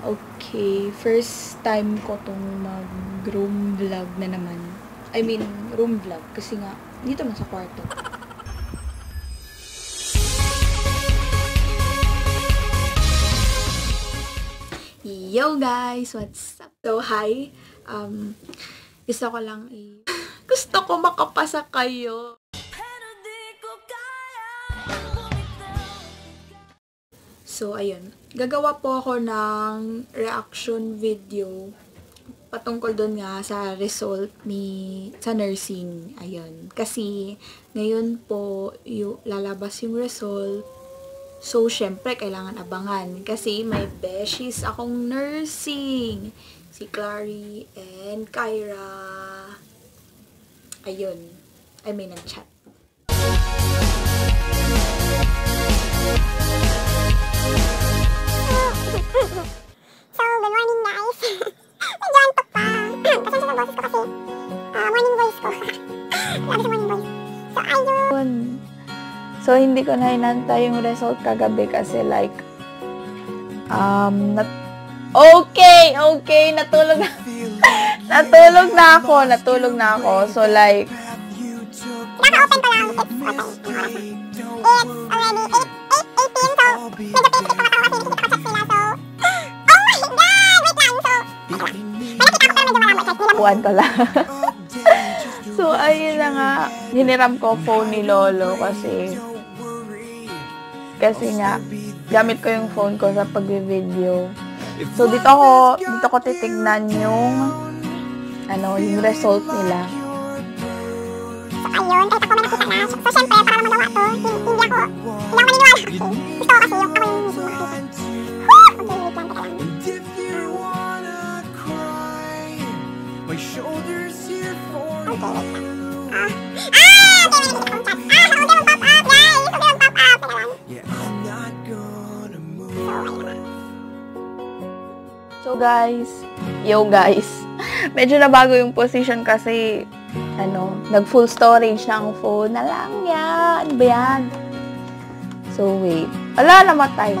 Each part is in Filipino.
Okay, first time ko tong mag-room vlog na naman. I mean, room vlog. Kasi nga, dito lang sa kwarto. Yo guys! What's up? So, hi. Um, gusto ko lang i... Gusto ko makapasa kayo. So, ayun. Gagawa po ako ng reaction video patungkol doon nga sa result ni sa nursing. Ayun. Kasi, ngayon po, yung, lalabas yung result. So, syempre, kailangan abangan. Kasi, may beshies akong nursing. Si Clary and Kyra. Ayun. I mean, nag-chat. So, So, ayun. Yun. So, hindi ko na inantay yung result kagabi kasi like, um, nat okay, okay, natulog na, natulog na ako, natulog na ako. So, like, Kaka-open ko lang. It's, oras na. It's already 8, 8, 18. So, medyo pissed ko ako kasi sila. So, oh my God! Wait lang. So, ako pero medyo nila. buwan ko lang. so, ayun na nga, hiniram ko phone ni Lolo kasi, kasi nga, gamit ko yung phone ko sa pag-video. So, dito ako, dito ko titignan yung, ano, yung result nila. So, ayun. Kahit ako may nakita na. So, syempre, para magawa to, hindi, ako, hindi ako maniniwala. Gusto ko kasi yung ako yung mismo So, guys, yo guys, medyo nabago yung position kasi, ano, nag full storage na ang phone na lang yan. Ano ba yan? So, wait. Ala, namatay.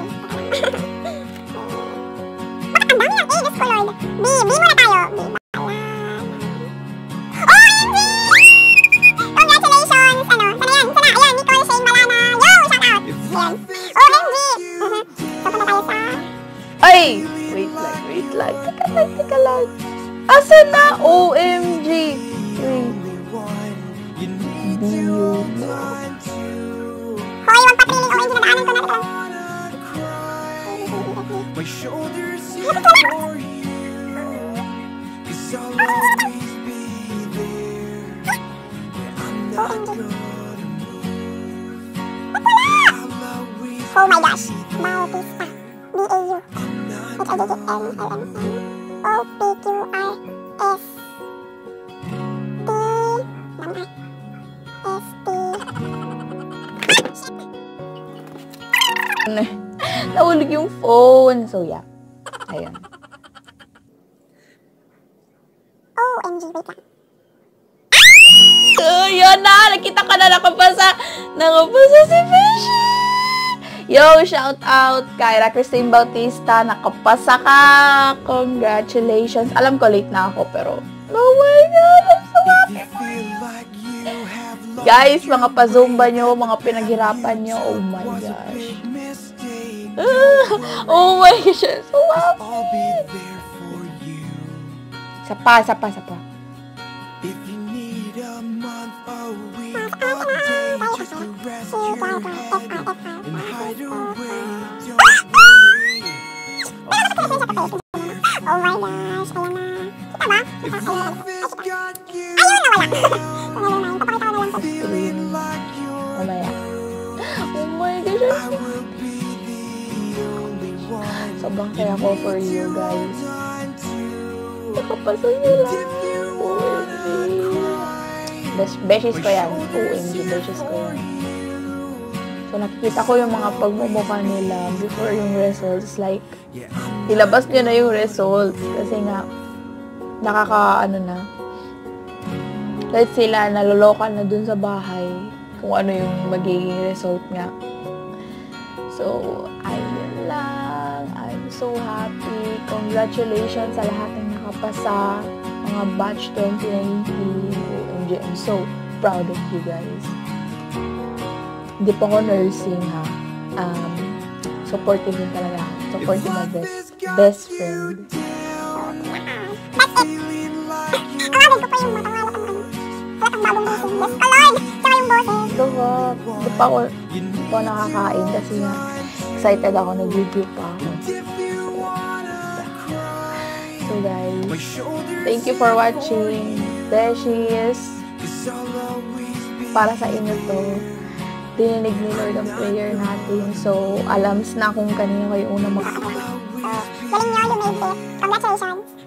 Bakit ang dami ng A? Diyos ko, Lord. B. B muna tayo. B. Bahala. Wait lang, wait lang. Teka lang, teka lang. Asa na? OMG! Wait. Hoy, wag pa piling OMG na daanan ko na. My shoulder's for you. Cause I'll always be there. I'm not gonna Oh my gosh. Bautista. B-A-U. I'm not H-I-J-J-N-L-M-N. O-P-Q-R-S. T. Lang ah. S-T. Nahulog yung phone. So, yeah. Ayan. OMG, wait lang. Oh, yun na! Nakita ka na nakapasa! Nakapasa si Beshi! Yo, shout out Kyra Christine Bautista. Nakapasa ka! Congratulations! Alam ko late na ako, pero oh my God! I'm so Guys, mga pa-zumba nyo, mga pinaghirapan nyo, oh my gosh. oh my gosh, I'm so happy! Isa pa, isa pa, isa pa. Oh my gosh, ayan na. Kita ba? Kita, na. you Ayun na, wala. down, So, never mind. Papakita ko na lang you're Mamaya. Oh my gosh, Sobrang kaya ko for you guys. Nakapasa nyo lang. OMG. beshes ko yan. OMG, beshes ko yan. So, nakikita ko yung mga pagmumukha nila before yung results. Like, ilabas nyo na yung results. Kasi nga, nakaka, ano na, kahit sila naloloka na dun sa bahay kung ano yung magiging result nga. So, ayun lang. I'm so happy. Congratulations sa lahat ng nakapasa. Mga batch 2019. OMG, I'm so proud of you guys. Hindi po ako nursing ha. Um, supportive din talaga ako. Supportive my best, best friend. Ito ba? Ito pa ako, hindi pa ako nakakain kasi nga excited ako. Nag-review pa ako. So guys, thank you for watching. Beshies, para sa inyo to. Dininig ni Lord ang prayer natin. So, alams na kung kanino kayo unang mag- Uh, galing nyo, it. Congratulations.